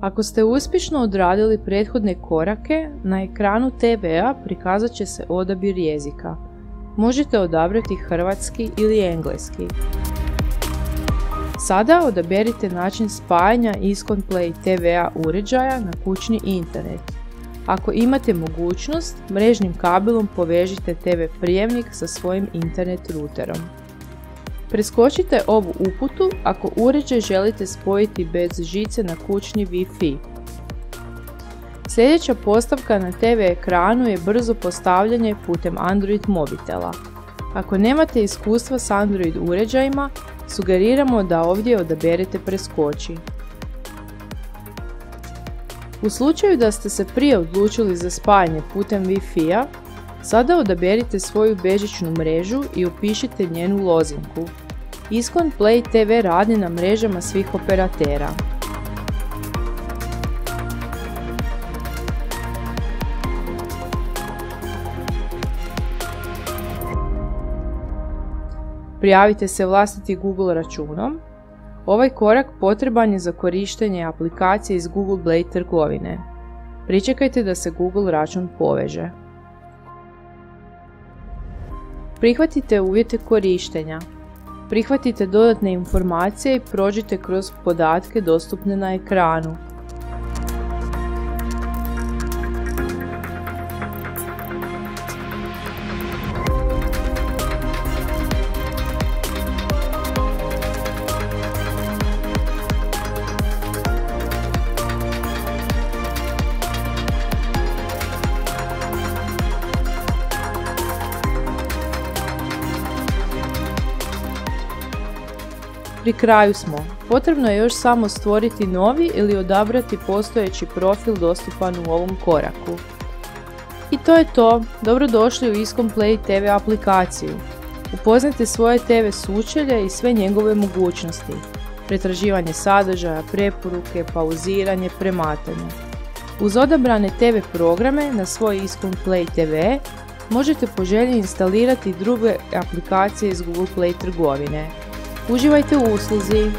Ako ste uspješno odradili prethodne korake, na ekranu TV-a prikazat će se odabir jezika. Možete odabrati hrvatski ili engleski. Sada odaberite način spajanja Iskon Play TV-a uređaja na kućni internet. Ako imate mogućnost, mrežnim kabelom povežite TV prijemnik sa svojim internet routerom. Preskočite ovu uputu ako uređaj želite spojiti bez žice na kućni Wi-Fi. Sljedeća postavka na TV ekranu je brzo postavljanje putem Android mobitela. Ako nemate iskustva s Android uređajima, sugeriramo da ovdje odaberete preskoči. U slučaju da ste se prije odlučili za spajanje putem Wi-Fi-a, sada odaberite svoju bežičnu mrežu i upišite njenu lozinku. Iskon Play TV radi na mrežama svih operatera. Prijavite se vlastiti Google računom. Ovaj korak potreban je za korištenje aplikacije iz Google Play trgovine. Pričekajte da se Google račun poveže. Prihvatite uvjete korištenja. Prihvatite dodatne informacije i prođite kroz podatke dostupne na ekranu. Pri kraju smo. Potrebno je još samo stvoriti novi ili odabrati postojeći profil dostupan u ovom koraku. I to je to. Dobrodošli u Iskom Play TV aplikaciju. Upoznajte svoje TV sučelje i sve njegove mogućnosti. Pretraživanje sadržaja, preporuke, pauziranje, prematanje. Uz odabrane TV programe na svoj Iskom Play TV možete po želji instalirati druge aplikacije iz Google Play trgovine. Uživajte u usluzi!